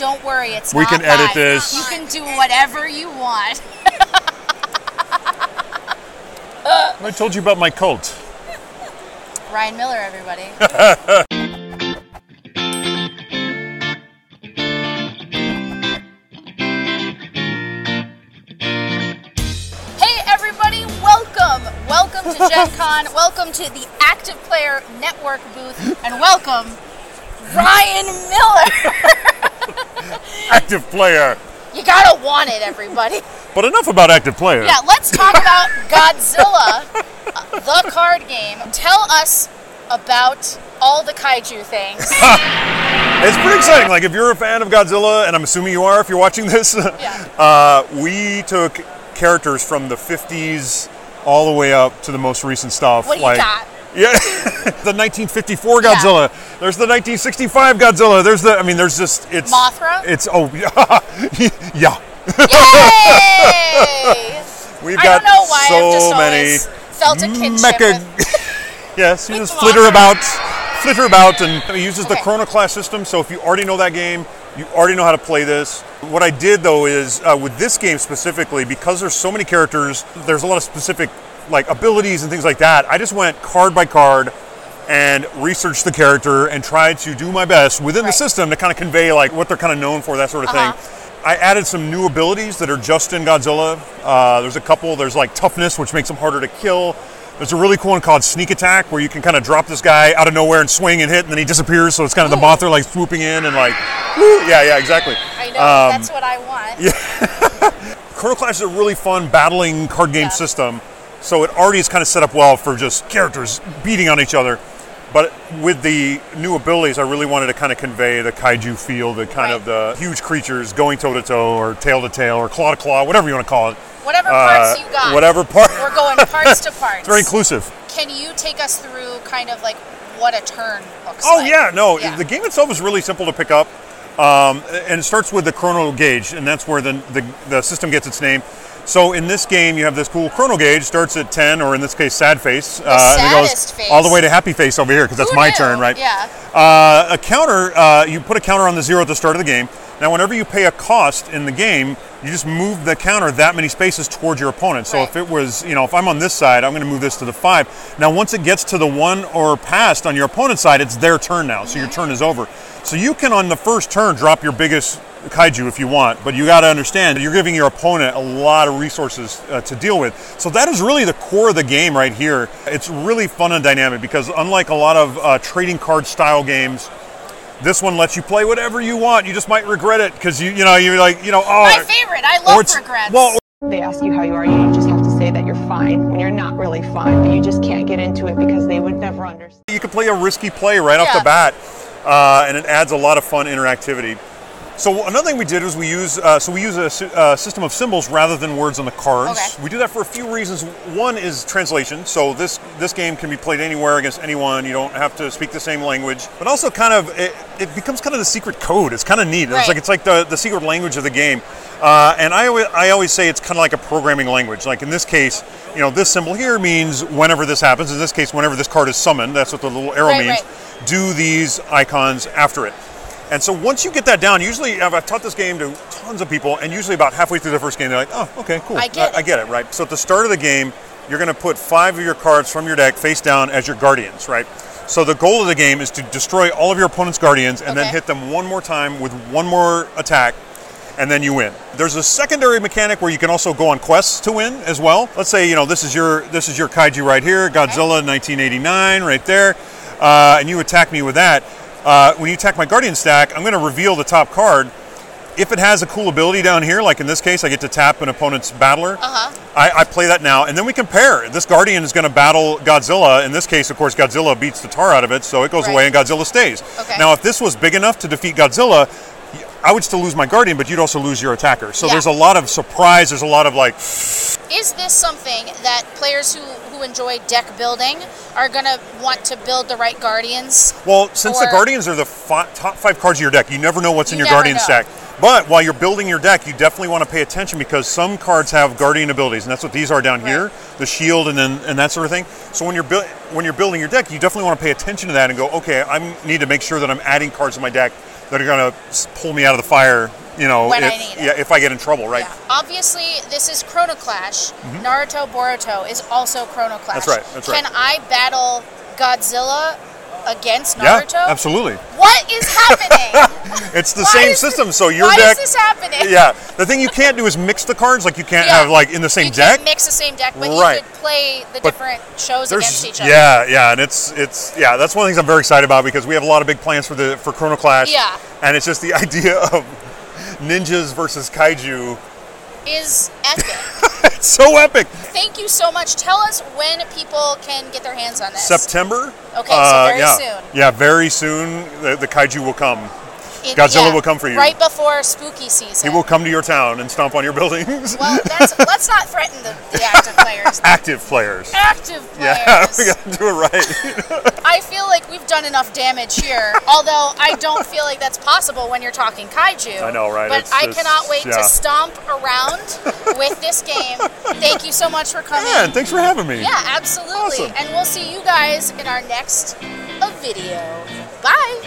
Don't worry, it's We can edit this. You can do whatever you want. I told you about my cult. Ryan Miller, everybody. hey, everybody, welcome. Welcome to Gen Con. welcome to the Active Player Network booth. And welcome, Ryan Miller. Active player. you gotta want it, everybody. But enough about active player. Yeah, let's talk about Godzilla, uh, the card game. Tell us about all the kaiju things. It's pretty exciting. Like if you're a fan of Godzilla, and I'm assuming you are if you're watching this, Yeah. uh, we took characters from the 50s all the way up to the most recent stuff. What do you like, got? Yeah, the 1954 Godzilla. There's the 1965 Godzilla. There's the. I mean, there's just it's Mothra? It's oh yeah, yeah. Yay! We've I got why so many felt a mecha. yes, you just flitter Mothra. about, flitter about, and it uses the Okay. Chrono Clash system. So if you already know that game, you already know how to play this. What I did though is uh, with this game specifically, because there's so many characters, there's a lot of specific like abilities and things like that. I just went card by card and researched the character and tried to do my best within the system to kind of convey like what they're kind of known for, that sort of Uh-huh. thing. I added some new abilities that are just in Godzilla. Uh, there's a couple. There's like toughness, which makes them harder to kill. There's a really cool one called Sneak Attack, where you can kind of drop this guy out of nowhere and swing and hit, and then he disappears. So it's kind of the Ooh. Mothra like swooping in and like, woo, yeah, yeah, exactly. I know, Um, that's what I want. Yeah. Chrono Clash is a really fun battling card game Yeah. system, so it already is kind of set up well for just characters beating on each other. But with the new abilities, I really wanted to kind of convey the kaiju feel, the kind of the huge creatures going toe to toe, or tail to tail, or claw to claw, whatever you want to call it. Whatever parts Uh, you got. Whatever part. We're going parts to parts. It's very inclusive. Can you take us through kind of like what a turn looks Oh like? yeah, no, Yeah. the game itself is really simple to pick up, um, and it starts with the chrono gauge, and that's where the, the the system gets its name. So in this game, you have this cool chrono gauge. Starts at ten, or in this case, sad face, uh, and it goes saddest face. all the way to happy face over here because that's Who my knew? turn, right? Yeah. Uh, a counter, uh, you put a counter on the zero at the start of the game. Now, whenever you pay a cost in the game, you just move the counter that many spaces towards your opponent. So Right. if it was, you know, if I'm on this side, I'm going to move this to the five. Now, once it gets to the one or past on your opponent's side, it's their turn now. So your turn is over. So you can, on the first turn, drop your biggest kaiju if you want, but you got to understand that you're giving your opponent a lot of resources uh, to deal with. So that is really the core of the game right here. It's really fun and dynamic because unlike a lot of uh, trading card style games, this one lets you play whatever you want. You just might regret it because you, you know, you're like, you know, oh, My favorite. I love regrets. Well, They ask you how you are, you just have to say that you're fine when you're not really fine, but you just can't get into it because they would never understand. you can play a risky play right off the bat, uh, and it adds a lot of fun interactivity. So another thing we did was we use uh, so we use a sy- uh, system of symbols rather than words on the cards. Okay. We do that for a few reasons. One is translation. So this this game can be played anywhere against anyone. You don't have to speak the same language. But also kind of it, it becomes kind of the secret code. It's kind of neat. Right. It's like it's like the, the secret language of the game. Uh, and I always, I always say it's kind of like a programming language. Like in this case, you know, this symbol here means whenever this happens. In this case, whenever this card is summoned, that's what the little arrow Right, means. right. Do these icons after it. And so once you get that down, usually I've I've taught this game to tons of people, and usually about halfway through the first game, they're like, "Oh, okay, cool. I get I, it." get it, right?" So at the start of the game, you're going to put five of your cards from your deck face down as your guardians, right? So the goal of the game is to destroy all of your opponent's guardians and then hit them one more time with one more attack, and then you win. There's a secondary mechanic where you can also go on quests to win as well. Let's say you know this is your this is your kaiju right here, Godzilla 1989 right there, uh, and you attack me with that. Uh, when you attack my guardian stack, I'm going to reveal the top card. If it has a cool ability down here, like in this case, I get to tap an opponent's battler. Uh-huh. I, I play that now, and then we compare. This Guardian is going to battle Godzilla. In this case, of course, Godzilla beats the tar out of it, so it goes Right. away and Godzilla stays. Okay. Now, if this was big enough to defeat Godzilla, y- I would still lose my Guardian, but you'd also lose your attacker. So Yeah. there's a lot of surprise. There's a lot of like, Is this something that players who, who enjoy deck building are going to want to build the right guardians? well, since the Guardians are the fi- top five cards of your deck, you never know what's in You your Guardian know. stack. But while you're building your deck, you definitely want to pay attention because some cards have Guardian abilities, and that's what these are down Right. here, the shield and then and that sort of thing. So when you're buil- when you're building your deck, you definitely want to pay attention to that and go, okay, I need to make sure that I'm adding cards to my deck that are gonna pull me out of the fire. You know, When I if, need it. yeah, if I get in trouble, right? Yeah. Obviously, this is Chrono Clash. Mm-hmm. Naruto Boruto is also Chrono Clash. That's right, that's right. Can I battle Godzilla against Yeah, Naruto? absolutely. What is happening? It's the Why same system. this- so your why deck. is this happening? Yeah, the thing you can't do is mix the cards. Like you can't Yeah. have like in the same deck. you deck. Can mix the same deck, but Right. you could play the But different shows against each other. yeah, yeah, and it's it's yeah. That's one of the things I'm very excited about because we have a lot of big plans for the for Chrono Clash. Yeah. and it's just the idea of ninjas versus kaiju. Is epic. It's so epic. Thank you so much. Tell us when people can get their hands on this. September. Okay, so uh, very yeah. soon. Yeah, very soon. The, the kaiju will come. It- Godzilla will come for you. Right before spooky season. He will come to your town and stomp on your buildings. Well, that's, let's not threaten the, the active players. Active players. Active players. Yeah, we gotta do it right. I feel like we've done enough damage here, although I don't feel like that's possible when you're talking kaiju. I know, right? But It's I just- cannot wait yeah. to stomp around with this game. Thank you so much for coming. yeah, and thanks for having me. Yeah, absolutely. Awesome. And we'll see you guys in our next video. video.